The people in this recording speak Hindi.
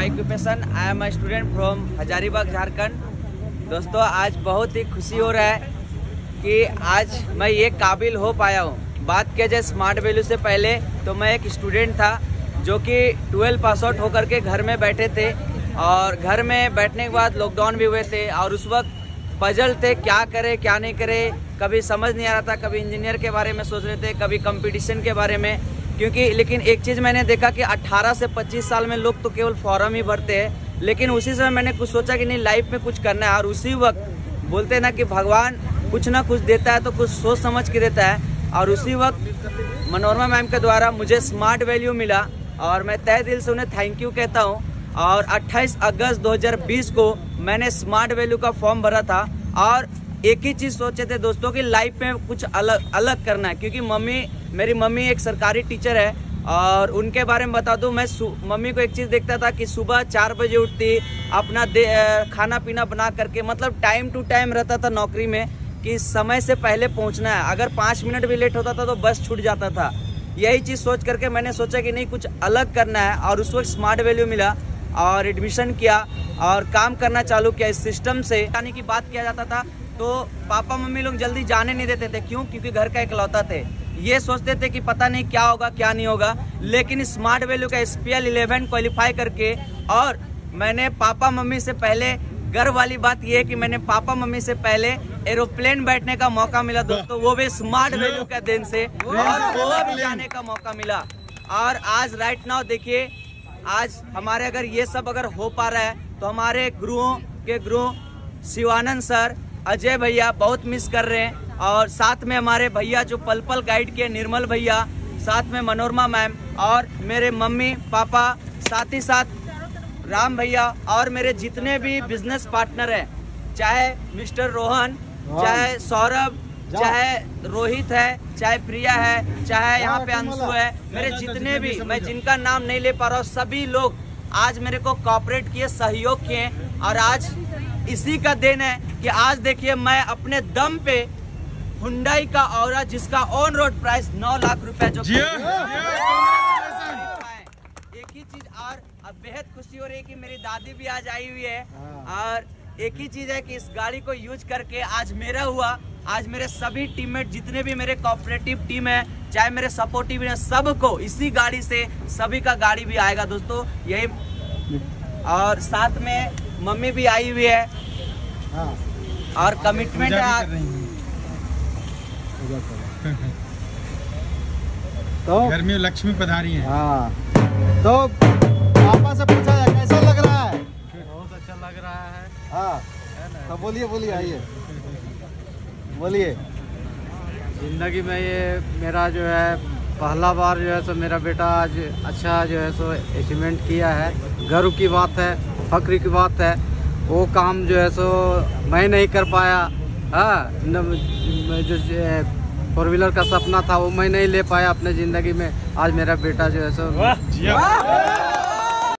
By occupation I am student from Hazaribagh Jharkhand दोस्तों, आज बहुत ही खुशी हो रहा है कि आज मैं ये काबिल हो पाया हूँ। बात किया जाए स्मार्ट वैल्यू से पहले तो मैं एक स्टूडेंट था, जो कि ट्वेल्व पास आउट होकर के घर में बैठे थे और घर में बैठने के बाद लॉकडाउन भी हुए थे और उस वक्त पजल थे, क्या करे, क्या नहीं करे, कभी समझ नहीं आ रहा था, कभी इंजीनियर के बारे में सोच रहे थे, कभी कंपटीशन के बारे में। क्योंकि लेकिन एक चीज़ मैंने देखा कि 18 से 25 साल में लोग तो केवल फॉर्म ही भरते हैं, लेकिन उसी समय मैंने कुछ सोचा कि नहीं लाइफ में कुछ करना है। और उसी वक्त बोलते हैं ना कि भगवान कुछ ना कुछ देता है तो कुछ सोच समझ के देता है। और उसी वक्त मनोरमा मैम के द्वारा मुझे स्मार्ट वैल्यू मिला और मैं तय दिल से उन्हें थैंक यू कहता हूँ। और 28 अगस्त 2020 को मैंने स्मार्ट वैल्यू का फॉर्म भरा था। और एक ही चीज़ सोचे थे दोस्तों की लाइफ में कुछ अलग अलग करना है, क्योंकि मम्मी, मेरी मम्मी एक सरकारी टीचर है और उनके बारे में बता दूँ, मैं मम्मी को एक चीज़ देखता था कि सुबह चार बजे उठती, अपना खाना पीना बना करके मतलब टाइम टू टाइम रहता था नौकरी में, कि समय से पहले पहुँचना है। अगर पाँच मिनट भी लेट होता था तो बस छूट जाता था। यही चीज़ सोच करके मैंने सोचा कि नहीं, कुछ अलग करना है और उस वक्त स्मार्ट वैल्यू मिला और एडमिशन किया और काम करना चालू किया इस सिस्टम से। आने की बात किया जाता था तो पापा मम्मी लोग जल्दी जाने नहीं देते थे। क्यों? क्योंकि घर का इकलौता थे। ये सोचते थे कि पता नहीं क्या होगा क्या नहीं होगा। लेकिन स्मार्ट वैल्यू का S P L eleven qualify करके और मैंने पापा मम्मी से पहले गर्व वाली बात यह है कि मैंने पापा मम्मी से पहले एरोप्लेन बैठने का मौका मिला दोस्तों। वो भी स्मार्ट वैल्यू का दिन से और गोवा भी जाने का मौका मिला। और आज राइट नाउ देखिए आज हमारे अगर ये सब अगर हो पा रहा है तो हमारे गुरुओं के गुरु शिवानंद सर अजय भैया बहुत मिस कर रहे हैं। और साथ में हमारे भैया जो पल पल गाइड किए निर्मल भैया साथ में मनोरमा मैम और मेरे मम्मी पापा साथ ही साथ राम भैया और मेरे जितने भी बिज़नेस पार्टनर हैं चाहे मिस्टर रोहन चाहे सौरभ चाहे रोहित है चाहे प्रिया है चाहे यहाँ पे अंशु है मेरे जितने भी मैं जिनका नाम नहीं ले पा रहा हूँ सभी लोग आज मेरे को कॉपरेट किए सहयोग किए और आज इसी का दिन है कि आज देखिए मैं अपने दम पे हुंडाई का और जिसका ऑन रोड प्राइस नौ लाख रुपए जो एक ही चीज़ और अब बेहद खुशी हो रही है कि मेरी दादी भी आज आई हुई है। हाँ। और एक ही चीज़ है कि इस गाड़ी को यूज़ करके आज मेरा हुआ। आज मेरे सभी टीममेट जितने भी मेरे कोऑपरेटिव टीम है चाहे मेरे सपोर्टिव है सबको इसी गाड़ी से सभी का गाड़ी भी आएगा दोस्तों यही। और साथ में मम्मी भी आई हुई है। हाँ। और कमिटमेंट है तो घर में लक्ष्मी पधारी है। हाँ। तो पापा से पूछा जाए कैसा लग रहा है? बहुत अच्छा लग रहा है। हाँ। तो बोलिए बोलिए आइए। बोलिए। ज़िंदगी में ये मेरा जो है पहला बार जो है सो मेरा बेटा आज अच्छा जो है सो अचीवमेंट किया है। गर्व की बात है। फक्र की बात है। वो काम जो है सो मैं नहीं कर पाया। हाँ जो फोर व्हीलर का सपना था वो मैं नहीं ले पाया अपने ज़िंदगी में। आज मेरा बेटा जो है सो